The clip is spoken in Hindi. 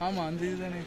ஆமாம் அந்த இதுதானே